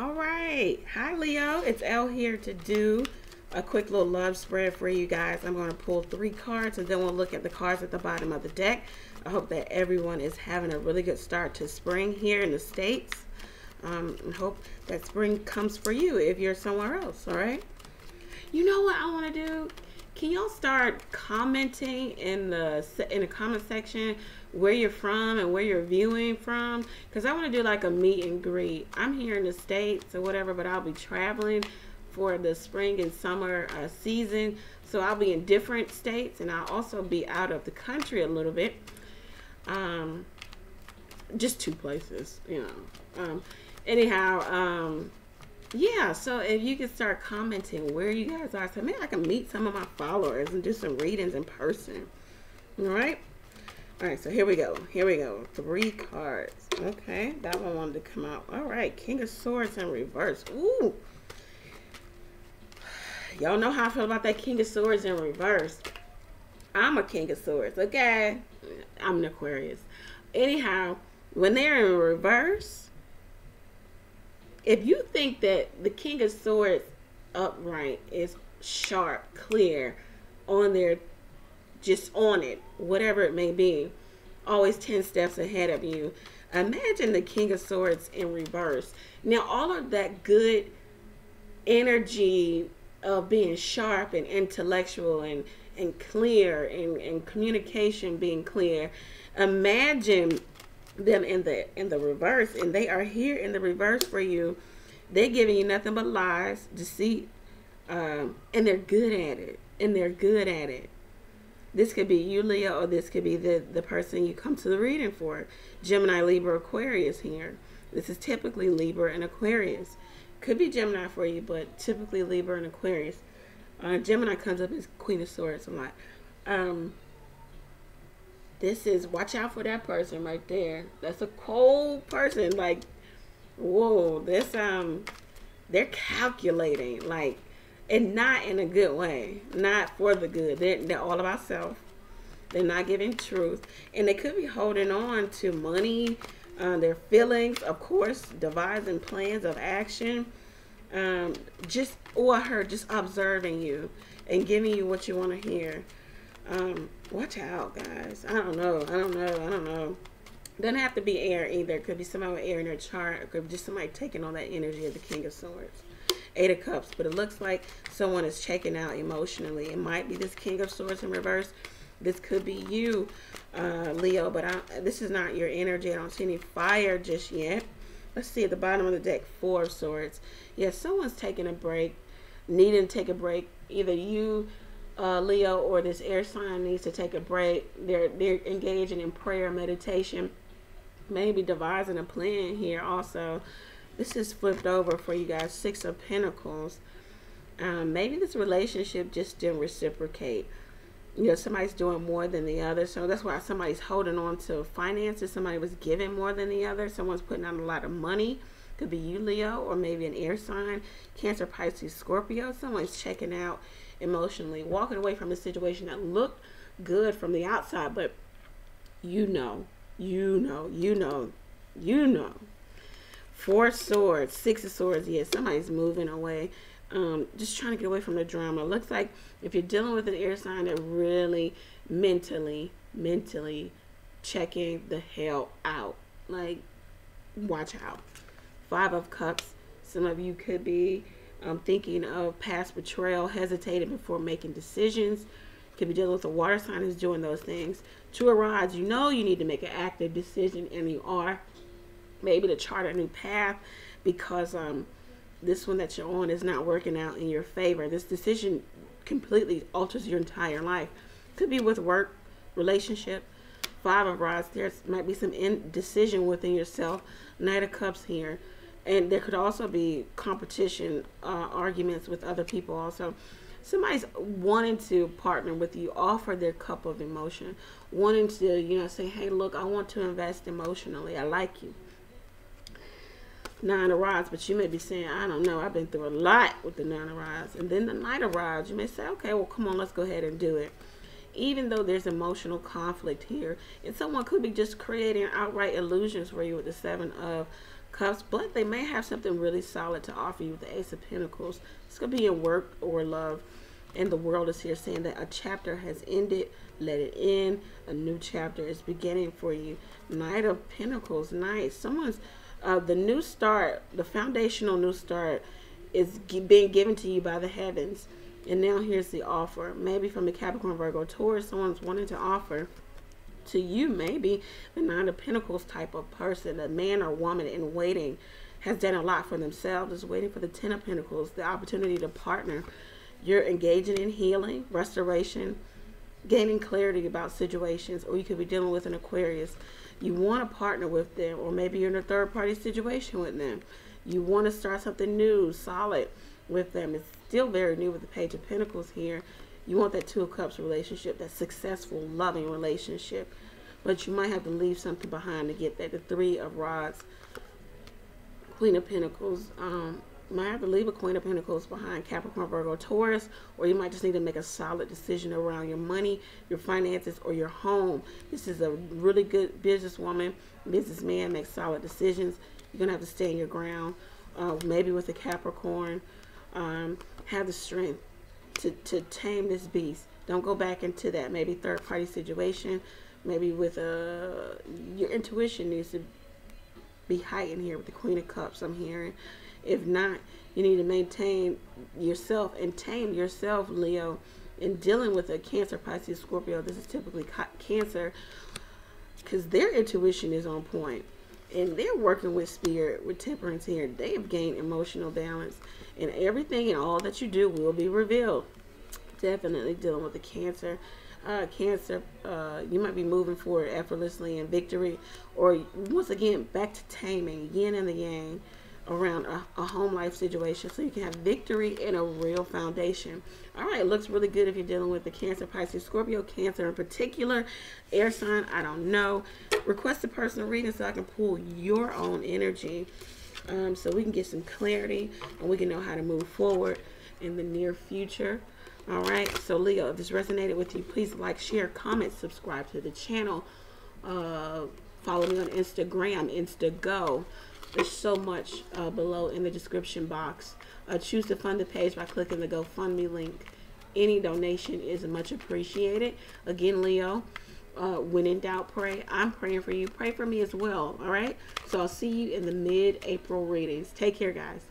All right. Hi, Leo. It's Elle here to do a quick little love spread for you guys. I'm going to pull three cards and then we'll look at the cards at the bottom of the deck. I hope that everyone is having a really good start to spring here in the States. Um, and hope that spring comes for you if you're somewhere else, all right? You know what I want to do? Can y'all start commenting in the in the comment section where you're from and where you're viewing from? Because I want to do like a meet and greet. I'm here in the States or whatever, but I'll be traveling for the spring and summer uh, season. So I'll be in different states and I'll also be out of the country a little bit. Um, just two places, you know. Um, anyhow, um, yeah, so if you can start commenting where you guys are, so maybe I can meet some of my followers and do some readings in person. All right. All right, so here we go. Here we go. Three cards. Okay, that one wanted to come out. All right, King of Swords in reverse. Ooh. Y'all know how I feel about that King of Swords in reverse. I'm a King of Swords, okay? I'm an Aquarius. Anyhow, when they're in reverse, if you think that the King of Swords upright is sharp, clear, on there, just on it, whatever it may be, always 10 steps ahead of you. Imagine the King of Swords in reverse. Now, all of that good energy of being sharp and intellectual and, and clear and, and communication being clear, imagine them in the in the reverse and they are here in the reverse for you they're giving you nothing but lies deceit um, and they're good at it and they're good at it this could be you leo or this could be the the person you come to the reading for gemini libra aquarius here this is typically libra and aquarius could be gemini for you but typically libra and aquarius uh, gemini comes up as queen of swords a lot um, this is watch out for that person right there. That's a cold person. Like, whoa, this um they're calculating, like and not in a good way. Not for the good. They're they're all about self. They're not giving truth. And they could be holding on to money, uh, their feelings, of course, devising plans of action. Um, just or her just observing you and giving you what you want to hear. Um, watch out, guys. I don't know. I don't know. I don't know. Doesn't have to be air either. It could be somebody with air in their chart. Could be just somebody taking on that energy of the King of Swords. Eight of Cups. But it looks like someone is checking out emotionally. It might be this King of Swords in reverse. This could be you, uh, Leo. But I, this is not your energy. I don't see any fire just yet. Let's see at the bottom of the deck. Four of Swords. Yeah, someone's taking a break. Needing to take a break. Either you uh, Leo or this air sign needs to take a break. They're they're engaging in prayer, meditation, maybe devising a plan here. Also, this is flipped over for you guys. Six of Pentacles. Um, maybe this relationship just didn't reciprocate. You know, somebody's doing more than the other, so that's why somebody's holding on to finances. Somebody was giving more than the other. Someone's putting out a lot of money. Could be you, Leo, or maybe an air sign, Cancer, Pisces, Scorpio. Someone's checking out emotionally, walking away from a situation that looked good from the outside, but you know, you know, you know, you know. Four swords, six of swords. Yes, yeah, somebody's moving away. Um, just trying to get away from the drama. Looks like if you're dealing with an air sign that really mentally, mentally checking the hell out. Like, watch out. Five of cups. Some of you could be um, thinking of past betrayal, hesitating before making decisions. Could be dealing with a water sign is doing those things. Two of rods, you know you need to make an active decision, and you are. Maybe to chart a new path because um, this one that you're on is not working out in your favor. This decision completely alters your entire life. Could be with work, relationship. Five of rods, there might be some indecision within yourself. Knight of cups here and there could also be competition uh, arguments with other people also somebody's wanting to partner with you offer their cup of emotion wanting to you know say hey look i want to invest emotionally i like you nine of rods but you may be saying i don't know i've been through a lot with the nine of rods and then the knight of rods you may say okay well come on let's go ahead and do it even though there's emotional conflict here and someone could be just creating outright illusions for you with the seven of Cups, but they may have something really solid to offer you with the Ace of Pentacles. Going to be in work or love. And the world is here saying that a chapter has ended. Let it end. A new chapter is beginning for you. Knight of Pentacles. Nice. Someone's, uh, the new start, the foundational new start is being given to you by the heavens. And now here's the offer. Maybe from the Capricorn, Virgo, Taurus, someone's wanting to offer to you, maybe the Nine of Pentacles type of person, a man or woman in waiting, has done a lot for themselves, is waiting for the Ten of Pentacles, the opportunity to partner. You're engaging in healing, restoration, gaining clarity about situations, or you could be dealing with an Aquarius. You want to partner with them, or maybe you're in a third party situation with them. You want to start something new, solid with them. It's still very new with the Page of Pentacles here. You want that Two of Cups relationship, that successful, loving relationship. But you might have to leave something behind to get that. The Three of Rods, Queen of Pentacles. Um, might have to leave a Queen of Pentacles behind, Capricorn, Virgo, Taurus, or you might just need to make a solid decision around your money, your finances, or your home. This is a really good businesswoman, businessman, make solid decisions. You're going to have to stay in your ground, uh, maybe with a Capricorn. Um, have the strength to, to tame this beast. Don't go back into that maybe third party situation. Maybe with a uh, your intuition needs to be heightened here with the Queen of Cups. I'm hearing. If not, you need to maintain yourself and tame yourself, Leo. In dealing with a Cancer, Pisces, Scorpio, this is typically Cancer, because their intuition is on point and they're working with spirit with temperance here. They have gained emotional balance and everything and all that you do will be revealed. Definitely dealing with the cancer uh, cancer uh, you might be moving forward effortlessly in victory or once again back to taming yin and the yang around a, a, home life situation so you can have victory in a real foundation. All right, looks really good if you're dealing with the Cancer, Pisces, Scorpio, Cancer in particular, air sign, I don't know. Request a personal reading so I can pull your own energy um, so we can get some clarity and we can know how to move forward in the near future. All right, so Leo, if this resonated with you, please like, share, comment, subscribe to the channel. Uh, follow me on Instagram, InstantGo. There's so much uh, below in the description box. Uh, choose to fund the page by clicking the GoFundMe link. Any donation is much appreciated. Again, Leo, uh, when in doubt, pray. I'm praying for you. Pray for me as well. All right. So I'll see you in the mid-April readings. Take care, guys.